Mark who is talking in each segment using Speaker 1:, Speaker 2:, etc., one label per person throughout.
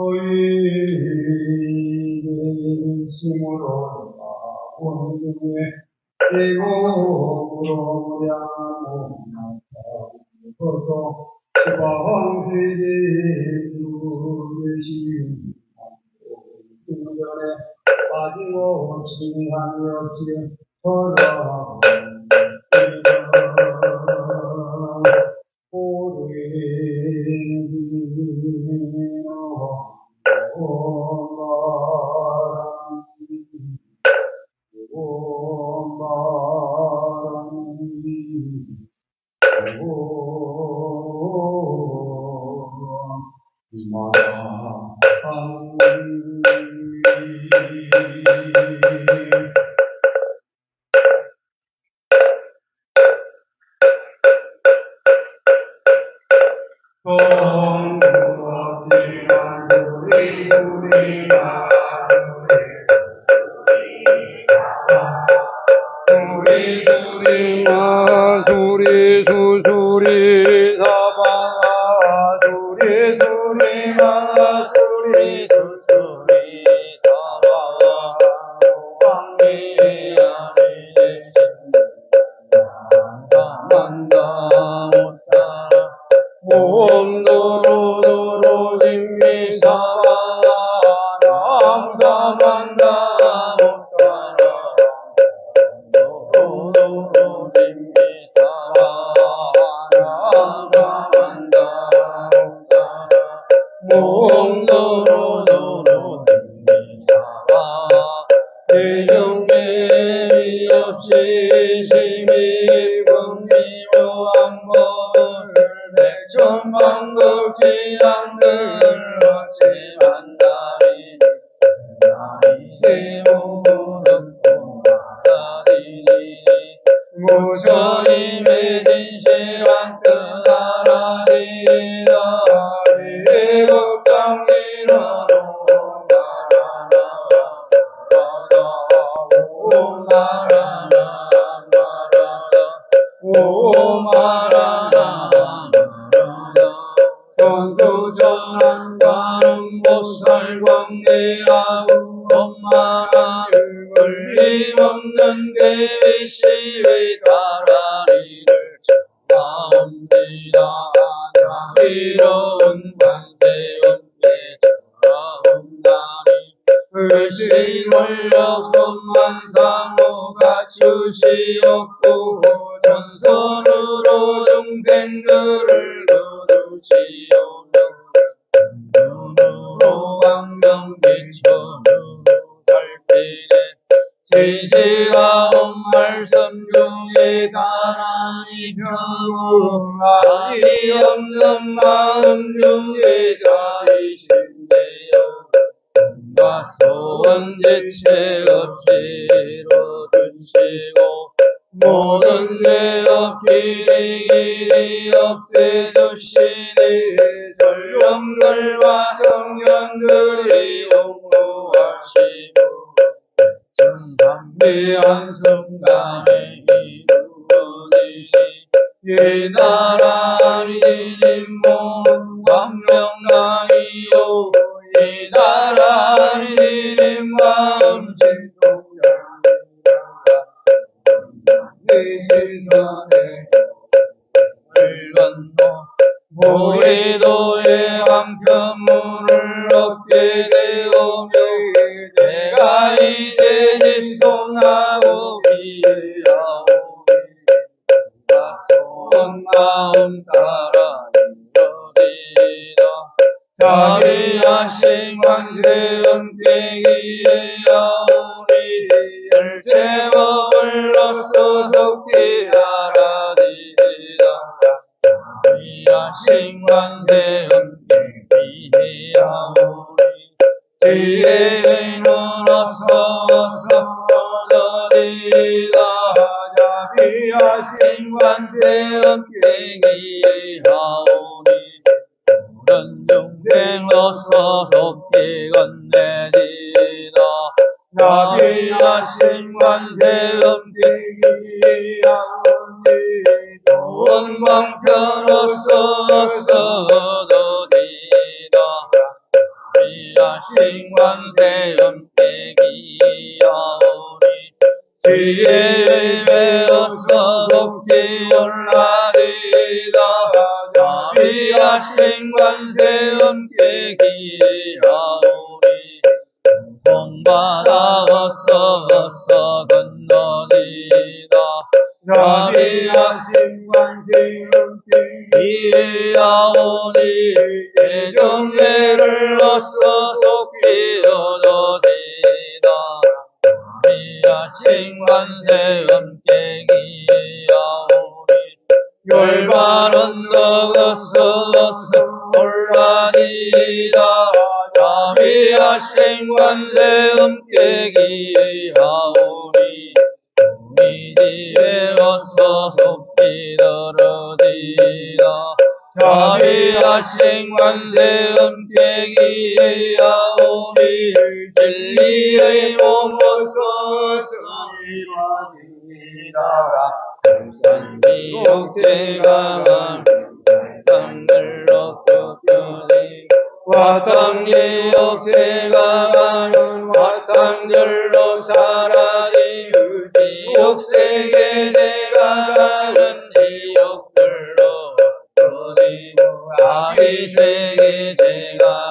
Speaker 1: 너희의 힘으로 나오는 대고로 양호나타서 주방세계 주신 중전에 빠짐없이 하늘없이 慢慢的。Dada, Dada, Dada, Dada, Dada, Dada, Dada,
Speaker 2: Dada, 말이 없는 마음
Speaker 1: 중에 자이신데요. 와서 언제체 없이 이루시고 모든 내어 길이 길이 없애주시니 절령들과 성령들이 옹호하시고 정담대한 순간에 이루어지니 이 나라 이님 몸. Bande Anteya Đà Bi Đà Sinh Văn Thế Âm Thế Âm Thế Tổ Âm Văn no, 자비하신 관세 은폐기야 우리를 진리의 몸으로서 성의와 빛이라 감산 비옥제가 만삼들로 교표니 와당의 역제가 많은 와당절로 사라지 유지옥세계 내가 가는 Hare Krishna, Hare Krishna, Krishna Krishna, Hare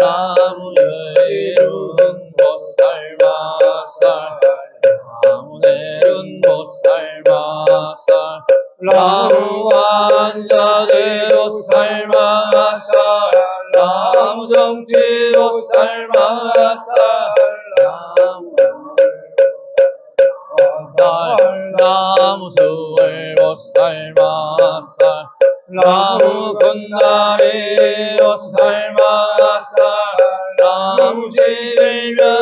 Speaker 1: Rama Sri Ram.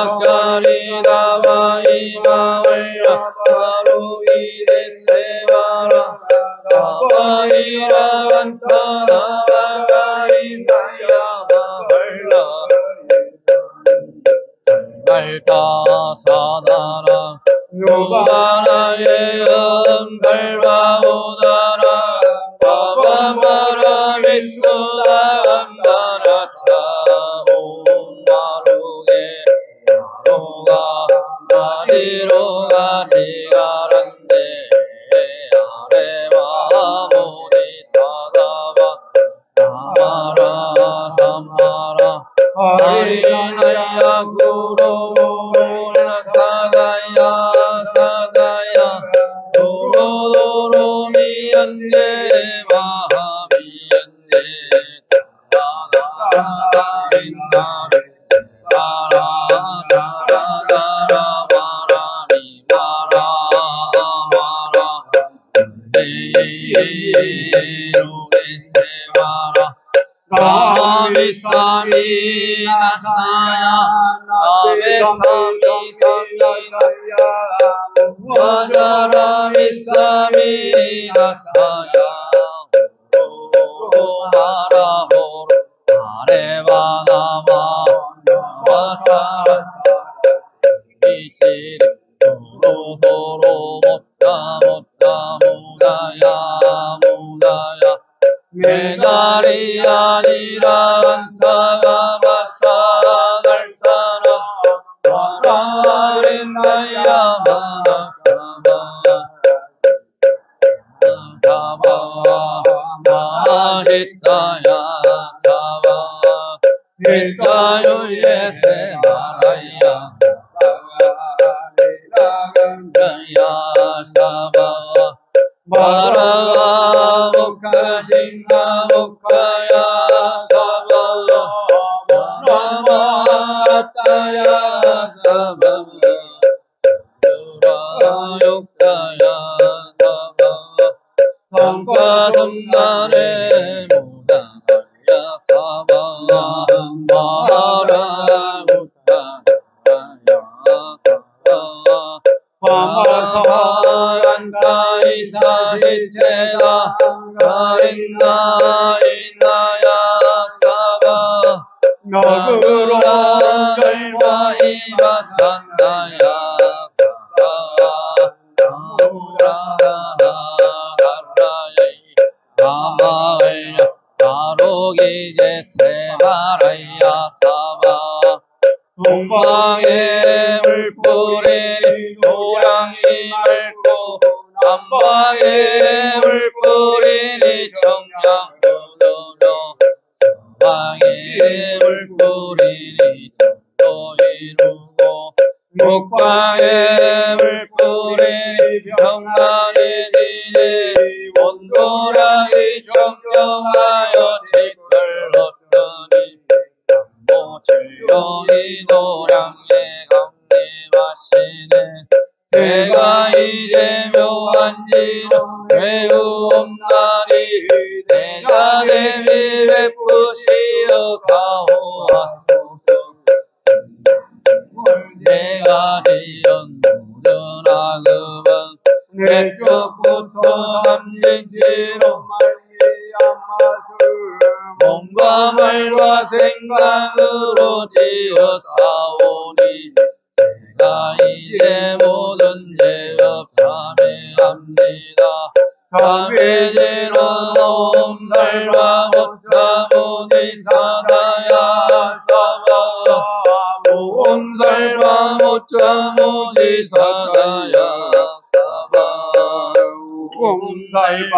Speaker 1: Yeah. Sunday. ならほあれは生わさ ನಿರ್ಗಾಯೋ ಯೇಸೆ Narayana Pamasa Antaisa Hitse 고량님을 고 남방에 물 뿌리니 청량 도도로 남방에 물 뿌리니 도이루고 목방에 매운나니 내가 내 위에 부시어 가오하소서. 내가 지은 모든 악음은 내 쪽부터 남진지로 말이야 마술 몸과 말과 생각으로 지었사오 담배질은 옴살마 못사무니 사다야 사마 옴살마 못사무니 사다야 사마 옴살마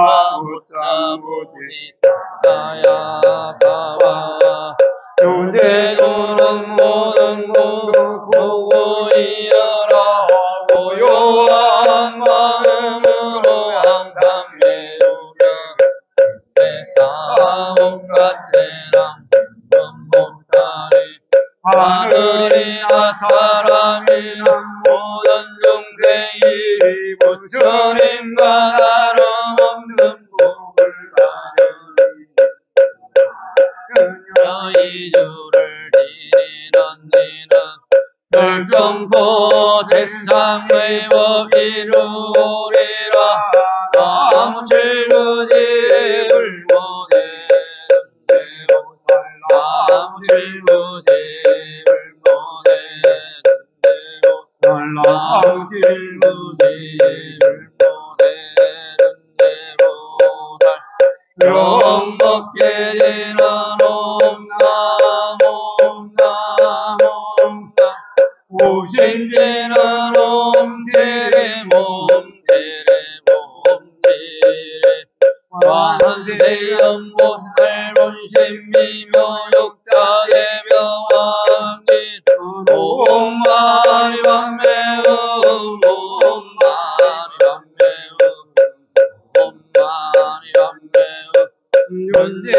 Speaker 1: 好久不见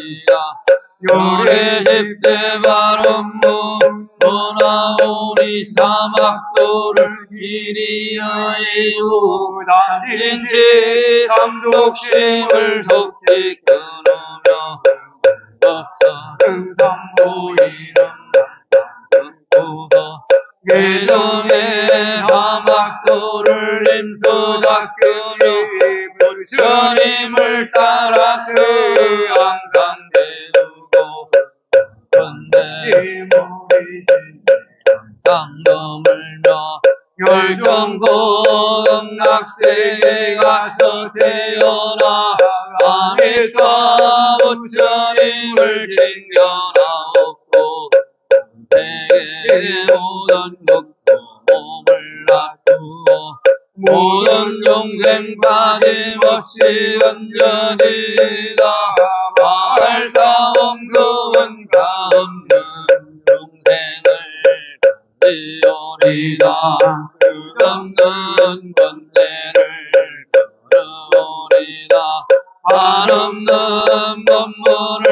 Speaker 1: 이야 요래 집대 바람도 떠나오니 사막도를 길이여에 우다린 채 삼독심을 섭게 끊으며 박사를 담보이란다 개정의 사막도를 임소 잡으며 전임을 따라 수양다 근데 상dom을며 열정고 이오리다 끝없는 번뇌를 끊으리다. 한없는 법문을